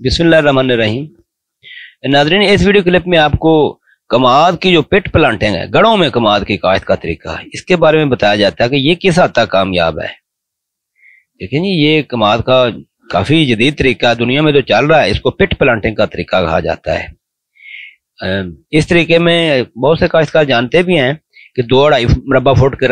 रहीम नाजरीन, इस video clip में आपको कमाद की जो पिट प्लांटिंग है, गढ़ों में कमाद की काश्त का तरीका है। इसके बारे में बताया जाता है कि ये किस हद तक कामयाब है। देखिए जी, ये कमाद का काफ़ी जदीद तरीका दुनिया में तो चल रहा है, इसको पिट प्लांटिंग का तरीका कहा जाता है। इस तरीके में बहुत से काश्तकार जानते भी हैं कि दो अढ़ाई मरबा फुट के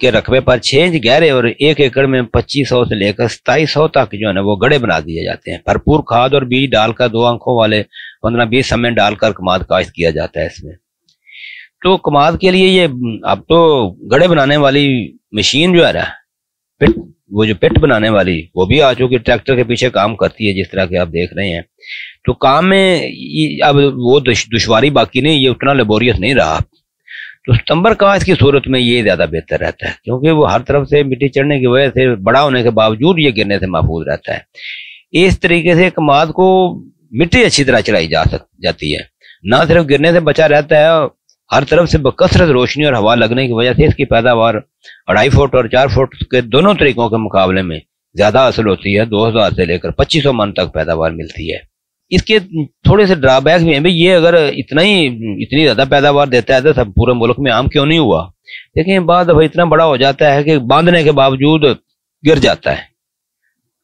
के रकबे पर छह इंच गहरे और एक एकड़ में पच्चीस सौ से लेकर सताईस सौ तक जो है ना वो गड़े बना दिए जाते हैं। भरपूर खाद और बीज डालकर दो आँखों वाले पंद्रह बीस समय डालकर कमाद काश्त किया जाता है इसमें। तो कमाद के लिए ये, अब तो गड़े बनाने वाली मशीन जो है ना, पिट, वो जो पिट बनाने वाली, वो भी आ चुकी ट्रैक्टर के पीछे काम करती है, जिस तरह के आप देख रहे हैं। तो काम में अब वो दुश्वारी बाकी नहीं, ये उतना लेबोरियस नहीं रहा। तो सितंबर काश की सूरत में ये ज़्यादा बेहतर रहता है, क्योंकि वो हर तरफ़ से मिट्टी चढ़ने की वजह से बड़ा होने के बावजूद ये गिरने से महफूज रहता है। इस तरीके से कमाद को मिट्टी अच्छी तरह चलाई जा सक, जाती है। ना सिर्फ़ गिरने से बचा रहता है, हर तरफ़ से कसरत रोशनी और हवा लगने की वजह से इसकी पैदावार अढ़ाई फुट और चार फुट के दोनों तरीकों के मुकाबले में ज़्यादा हासिल होती है। दो हज़ार से लेकर पच्चीस सौ मन तक पैदावार मिलती है। इसके थोड़े से ड्रॉबैक भी हैं। भाई, ये अगर इतना ही, इतनी ज़्यादा पैदावार देता है तो सब पूरे मुल्क में आम क्यों नहीं हुआ? लेकिन बाद भाई इतना बड़ा हो जाता है कि बांधने के बावजूद गिर जाता है।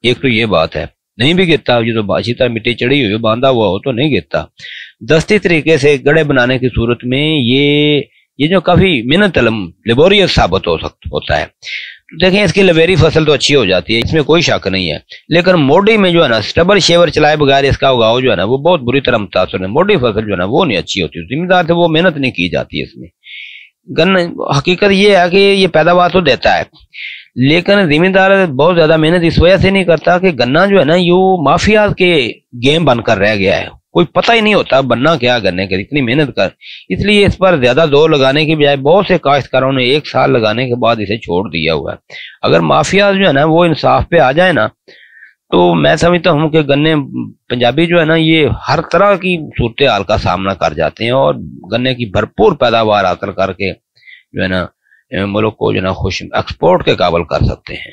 एक तो ये बात है, नहीं भी गिरता जो तो अच्छी तरह मिट्टी चढ़ी हुई बांधा हुआ हो तो नहीं गिरता। दस्ती तरीके से गड़े बनाने की सूरत में ये ये जो काफ़ी मेहनत लेबोरियस साबित हो सकता होता है। देखें, इसकी लवेरी फ़सल तो अच्छी हो जाती है, इसमें कोई शक नहीं है। लेकिन मोडी में जो है ना, स्टबल शेवर चलाए बगैर इसका उगाव जो है ना, वो बहुत बुरी तरह मुतासर है। मोडी फ़सल जो है ना, वो नहीं अच्छी होती। जिम्मेदार से वो मेहनत नहीं की जाती है इसमें। गन्ना, हकीकत ये है कि ये पैदावार तो देता है। लेकिन जिम्मेदार बहुत ज़्यादा मेहनत इस वजह से नहीं करता कि गन्ना जो है ना, यू माफिया के गेम बनकर रह गया है। कोई पता ही नहीं होता बनना क्या करने के, इतनी मेहनत कर। इसलिए इस पर ज़्यादा ज़ोर लगाने की बजाय बहुत से काश्तकारों ने एक साल लगाने के बाद इसे छोड़ दिया हुआ है। अगर माफिया जो है ना, वो इंसाफ पे आ जाए ना तो मैं समझता हूँ कि गन्ने, पंजाबी जो है ना, ये हर तरह की सूरत हाल का सामना कर जाते हैं और गन्ने की भरपूर पैदावार हासिल करके जो है ना मुल्क को जो है ना खुश, एक्सपोर्ट के काबल कर सकते हैं।